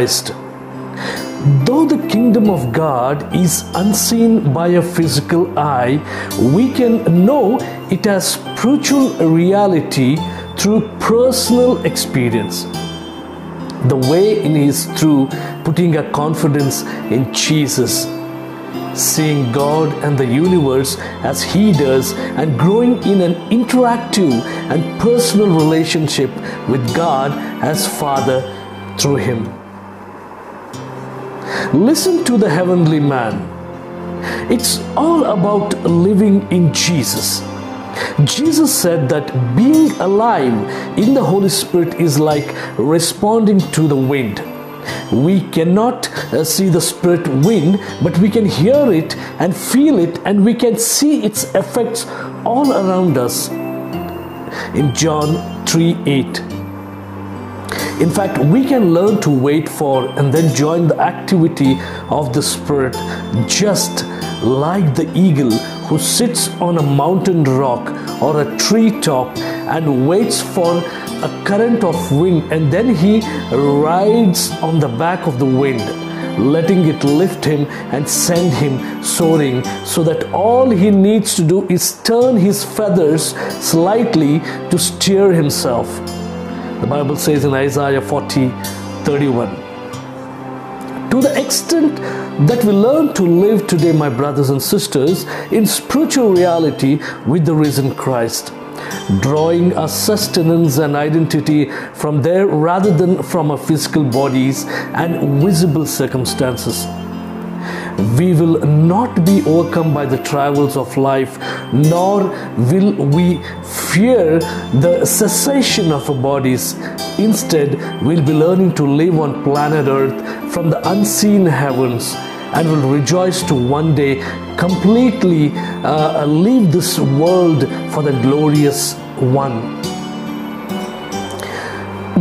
Christ. Though the kingdom of God is unseen by a physical eye, we can know it as spiritual reality through personal experience. The way in is through putting a confidence in Jesus, seeing God and the universe as He does, and growing in an interactive and personal relationship with God as Father through Him. Listen to the heavenly man. It's all about living in Jesus. Jesus said that being alive in the Holy Spirit is like responding to the wind. We cannot uh, see the Spirit wind, but we can hear it and feel it, and we can see its effects all around us. In John 3 8. In fact, we can learn to wait for and then join the activity of the Spirit, just like the eagle who sits on a mountain rock or a tree top and waits for a current of wind and then he rides on the back of the wind letting it lift him and send him soaring so that all he needs to do is turn his feathers slightly to steer himself the bible says in isaiah 40 31 to the extent that we learn to live today, my brothers and sisters, in spiritual reality with the risen Christ, drawing our sustenance and identity from there rather than from our physical bodies and visible circumstances. We will not be overcome by the trials of life, nor will we fear the cessation of our bodies. Instead, we'll be learning to live on planet Earth from the unseen heavens and will rejoice to one day completely uh, leave this world for the glorious one.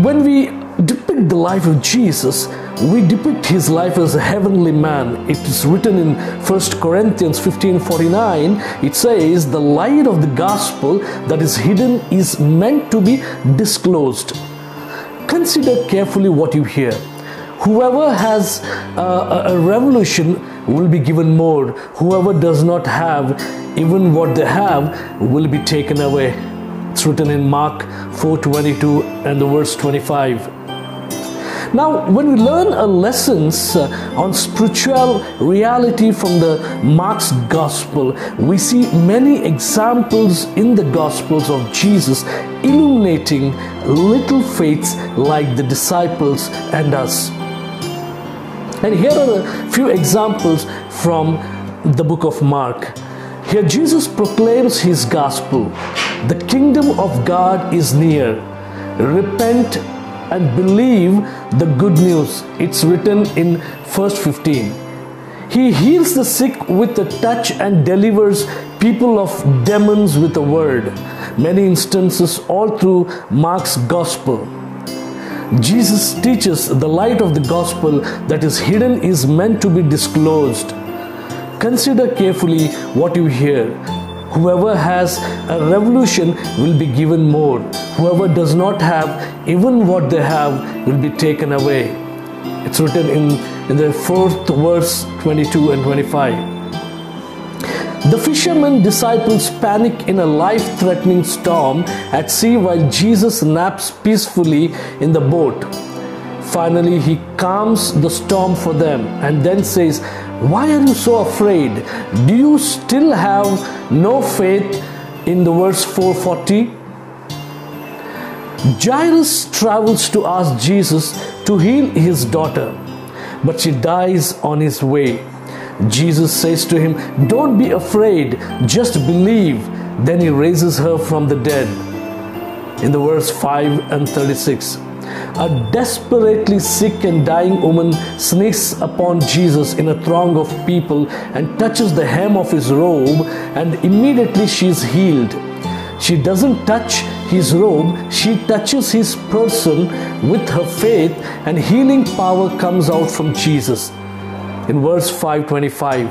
When we depict the life of Jesus, we depict his life as a heavenly man. It is written in 1 Corinthians 15:49. It says, "The light of the gospel that is hidden is meant to be disclosed." Consider carefully what you hear. Whoever has uh, a revolution will be given more. Whoever does not have even what they have will be taken away. It's written in Mark 4:22 and the verse 25. Now, when we learn a lessons uh, on spiritual reality from the Mark's gospel, we see many examples in the gospels of Jesus illuminating little faiths like the disciples and us. And here are a few examples from the book of Mark. Here Jesus proclaims his gospel. The kingdom of God is near. Repent and believe the good news. It's written in verse 15. He heals the sick with a touch and delivers people of demons with a word. Many instances all through Mark's gospel. Jesus teaches the light of the gospel that is hidden is meant to be disclosed. Consider carefully what you hear. Whoever has a revolution will be given more. Whoever does not have even what they have will be taken away. It's written in, in the fourth verse 22 and 25. The fishermen disciples panic in a life threatening storm at sea while Jesus naps peacefully in the boat. Finally, he calms the storm for them and then says, Why are you so afraid? Do you still have no faith? In the verse 440, Jairus travels to ask Jesus to heal his daughter, but she dies on his way. Jesus says to him, Don't be afraid, just believe. Then he raises her from the dead. In the verse 5 and 36, a desperately sick and dying woman sneaks upon Jesus in a throng of people and touches the hem of his robe, and immediately she is healed. She doesn't touch his robe, she touches his person with her faith, and healing power comes out from Jesus in verse 525.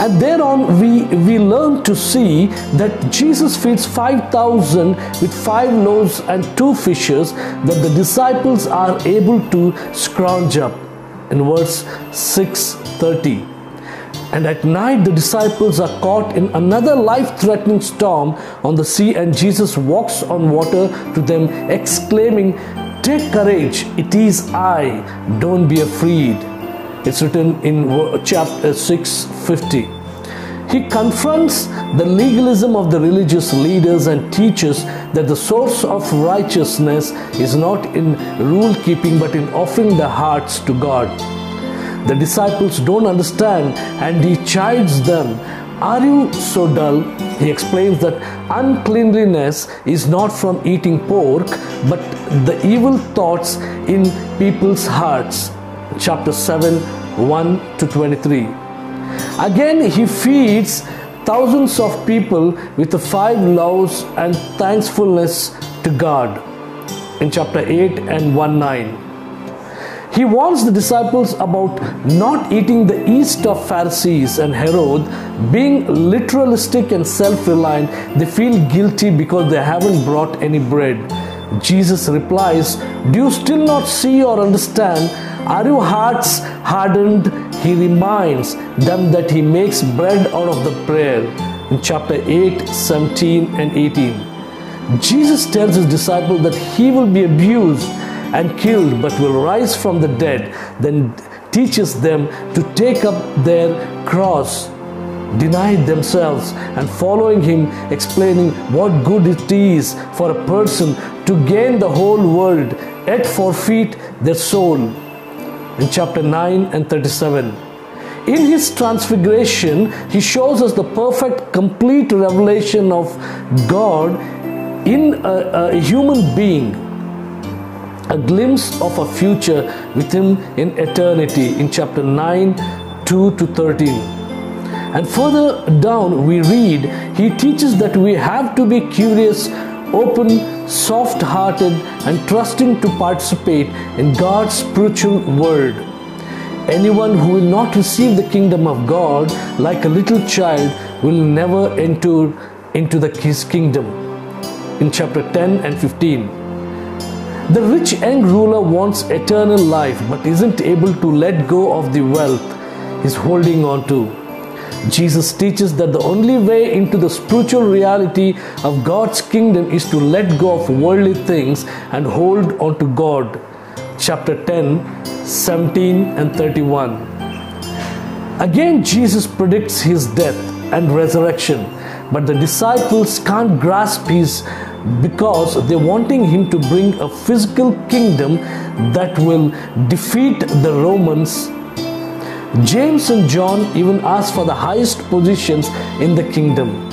And thereon we, we learn to see that Jesus feeds 5,000 with five loaves and two fishes that the disciples are able to scrounge up. In verse 630. And at night, the disciples are caught in another life threatening storm on the sea, and Jesus walks on water to them, exclaiming, Take courage, it is I, don't be afraid. It's written in chapter 650. He confronts the legalism of the religious leaders and teaches that the source of righteousness is not in rule keeping but in offering the hearts to God. The disciples don't understand and he chides them. Are you so dull? He explains that uncleanliness is not from eating pork but the evil thoughts in people's hearts. Chapter 7 1 to 23. Again, he feeds thousands of people with the five loaves and thankfulness to God in chapter 8 and 1 9. He warns the disciples about not eating the east of Pharisees and Herod. Being literalistic and self reliant, they feel guilty because they haven't brought any bread. Jesus replies, Do you still not see or understand? Are your hearts hardened? He reminds them that He makes bread out of the prayer in chapter 8, 17, and 18. Jesus tells His disciples that He will be abused and killed but will rise from the dead, then teaches them to take up their cross denied themselves and following him, explaining what good it is for a person to gain the whole world yet forfeit their soul in chapter 9 and 37. In his transfiguration, he shows us the perfect, complete revelation of God in a, a human being, a glimpse of a future with him in eternity in chapter 9 2 to 13. And further down, we read, he teaches that we have to be curious, open, soft hearted, and trusting to participate in God's spiritual world. Anyone who will not receive the kingdom of God like a little child will never enter into the his kingdom. In chapter 10 and 15. The rich young ruler wants eternal life but isn't able to let go of the wealth he's holding on to. Jesus teaches that the only way into the spiritual reality of God's kingdom is to let go of worldly things and hold on to God. Chapter 10, 17 and 31. Again, Jesus predicts his death and resurrection, but the disciples can't grasp his because they're wanting him to bring a physical kingdom that will defeat the Romans. James and John even ask for the highest positions in the kingdom.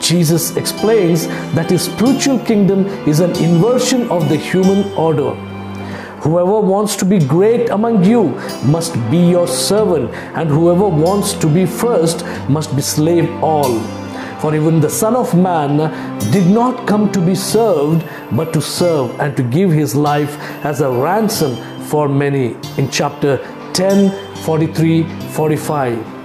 Jesus explains that his spiritual kingdom is an inversion of the human order. Whoever wants to be great among you must be your servant, and whoever wants to be first must be slave all. For even the Son of Man did not come to be served, but to serve and to give his life as a ransom for many. In chapter 10, 43, 45.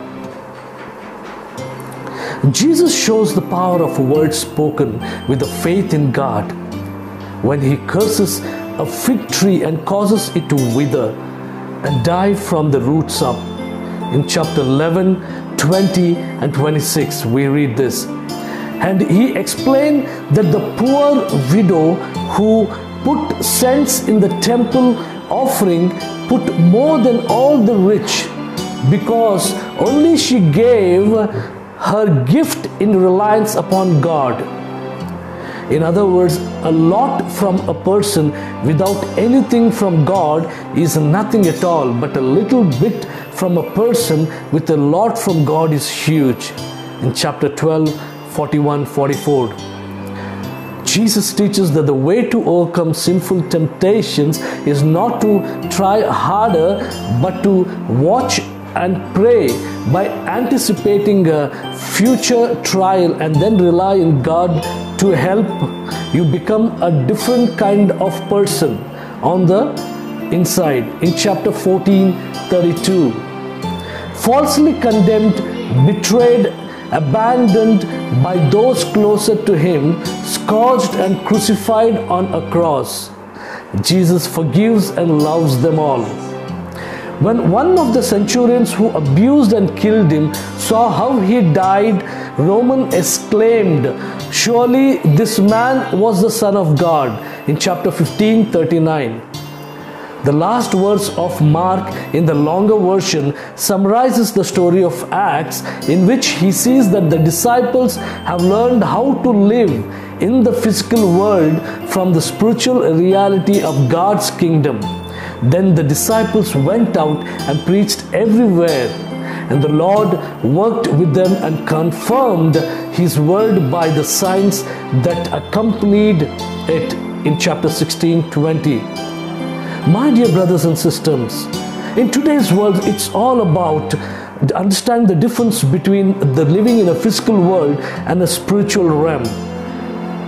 Jesus shows the power of words spoken with the faith in God. When he curses a fig tree and causes it to wither and die from the roots up. In chapter 11, 20, and 26, we read this. And he explained that the poor widow who put cents in the temple offering put more than all the rich because only she gave her gift in reliance upon God. In other words, a lot from a person without anything from God is nothing at all, but a little bit from a person with a lot from God is huge. In chapter 12, 41 44. Jesus teaches that the way to overcome sinful temptations is not to try harder but to watch and pray by anticipating a future trial and then rely on God to help you become a different kind of person on the inside. In chapter 14, 32, falsely condemned betrayed, abandoned by those closer to him, scourged and crucified on a cross. Jesus forgives and loves them all. When one of the centurions who abused and killed him saw how he died, Roman exclaimed, Surely this man was the Son of God. In chapter 15, 39. The last verse of Mark in the longer version summarizes the story of Acts, in which he sees that the disciples have learned how to live in the physical world from the spiritual reality of God's kingdom. Then the disciples went out and preached everywhere, and the Lord worked with them and confirmed his word by the signs that accompanied it in chapter 16 20. My dear brothers and sisters, in today's world, it's all about understanding the difference between the living in a physical world and a spiritual realm.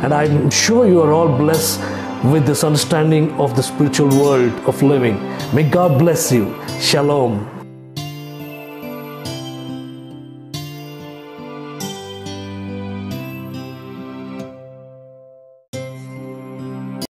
And I'm sure you are all blessed with this understanding of the spiritual world of living. May God bless you. Shalom.